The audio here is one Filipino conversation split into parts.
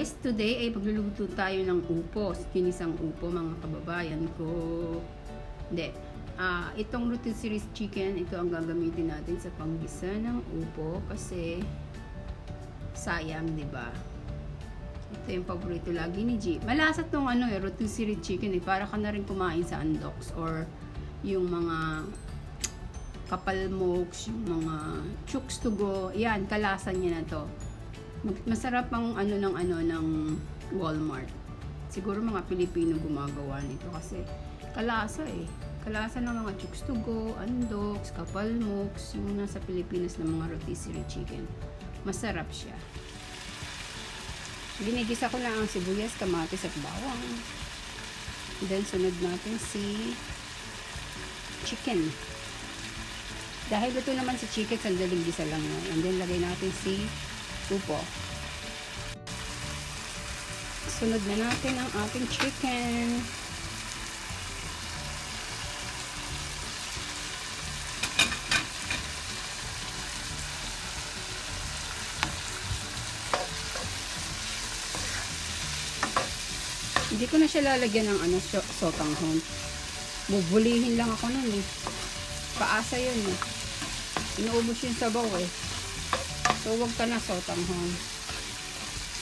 guys, today ay pagluluto tayo ng upo. Kinisang upo mga kababayan ko. Hindi. Ah, itong rotisserie series chicken, ito ang gagamitin natin sa panggisa ng upo kasi sayang, 'di ba? Ito yung paborito lagi ni G. Malasa tong ano eh, rotisserie chicken eh. Para ka na rin kumain sa Andox or yung mga kapalmoks, yung mga chooks to go. Yan, kalasan niya na to masarap ang ano ng ano ng Walmart. Siguro mga Pilipino gumagawa nito kasi kalasa eh. Kalasa ng mga chooks to go, andoks, kapalmoks, yung nasa Pilipinas ng mga rotisserie chicken. Masarap siya. Ginigisa ko lang ang sibuyas, kamatis at bawang. Then sunod natin si chicken. Dahil ito naman si chicken, sandaling gisa lang yun. And then lagay natin si upo. Sunod na natin ang ating chicken. Hindi ko na siya lalagyan ng ano, sotanghon. Bubulihin lang ako nun eh. Paasa yun eh. Inuubos yung sabaw eh. So, wag ka na sotanghon.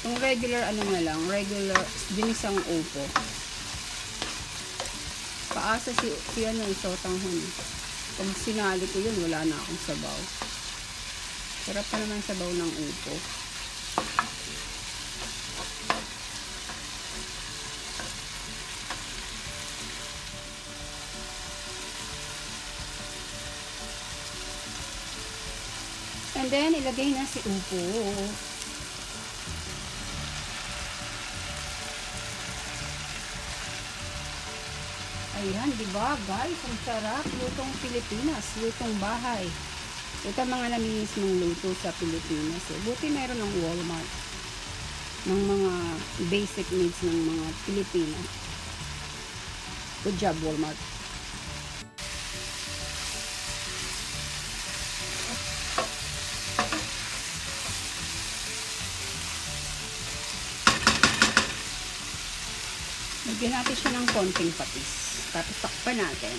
Yung regular, ano na lang, regular, dinisang upo. Paasa si, si ano, sotanghon. Pag sinali ko yun, wala na akong sabaw. Sarap pa naman sabaw ng upo. And then, ilagay na si upo. Ayan, di ba guys? Ang sarap. Lutong Pilipinas. Lutong bahay. Ito mga naminis mong luto sa Pilipinas. Eh. Buti meron ng Walmart. Ng mga basic needs ng mga Pilipinas. Good job, Walmart. Lagyan natin siya ng konting patis. Tapos takpan natin.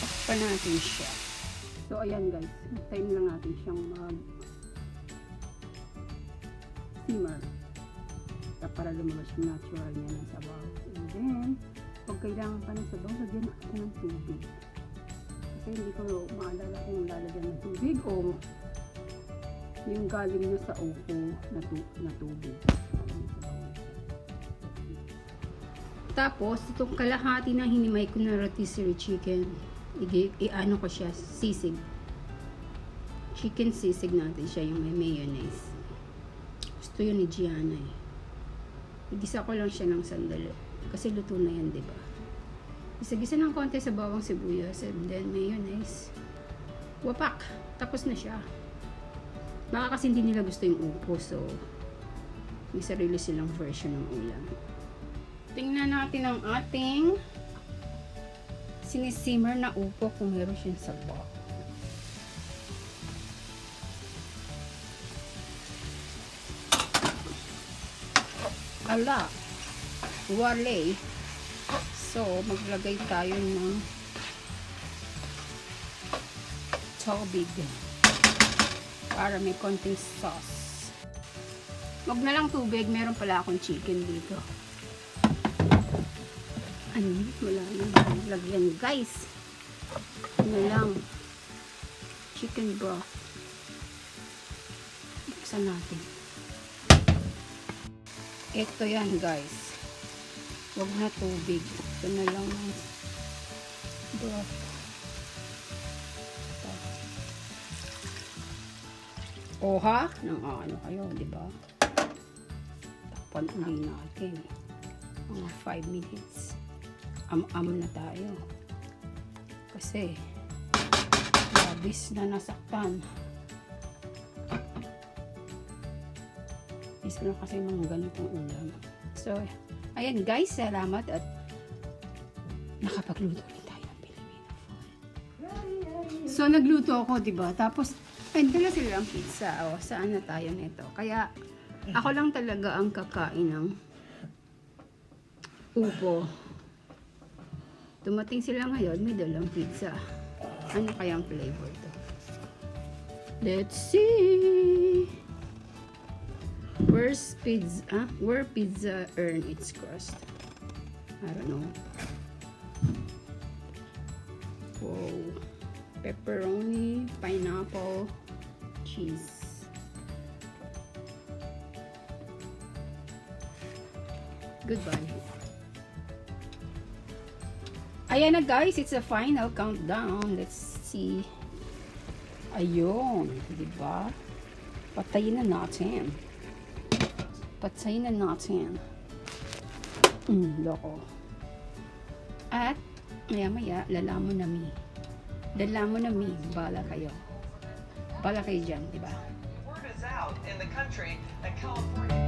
Takpan natin siya. So, ayan guys. Time lang natin siyang mag simmer para lumabas yung natural niya ng sabaw. And then, pag kailangan pa ng sabaw, lagyan ako ng tubig. Kasi hindi ko maalala kung lalagyan ng tubig o yung galing na sa upo na, tu na tubig. Tapos, itong kalahati na hinimay ko na rotisserie chicken, i-ano ko siya, sisig. Chicken sisig natin siya, yung may mayonnaise. Gusto yun ni Gianna eh. Igisa ko lang siya ng sandali. Kasi luto na yan, di ba? Isa-gisa ng konti sa bawang sibuyas and then mayonnaise. Wapak! Tapos na siya. Baka kasi hindi nila gusto yung upo, so may sarili silang version ng ulam. Tingnan natin ang ating sinisimmer na upo kung meron siyang sabaw. Ala! Wale. So, maglagay tayo ng tubig para may konting sauce. Wag na lang tubig, meron pala akong chicken dito. Ano, wala nang lagyan guys. Ano lang, chicken broth. Buksan natin. Ito yan guys. Huwag na tubig. Ito na lang ng broth. Oha, nang ano kayo, di ba? Takpan uli natin. Mga 5 minutes. Am-am na tayo. Kasi, labis na nasaktan. Isa na kasi mga ganitong ulam So, ayan guys, salamat at nakapagluto rin tayo ng Filipino. So, nagluto ako, di ba? Tapos, ay, dala sila ng pizza. O, saan na tayo nito? Kaya, ako lang talaga ang kakain ng upo. Dumating sila ngayon, may dalang pizza. Ano kayang flavor to? Let's see! Pizza? Ah? Where pizza earn its crust? I don't know. Wow. Pepperoni, pineapple, cheese. Goodbye. Ayan na guys, it's a final countdown. Let's see. Ayun, di ba? Patayin na natin. Patayin na natin. Mm, loko. At, maya-maya, lalamon na mi. Lalamon na mi. Bala kayo. Bala kayo dyan, di ba? Word is out in the country that California.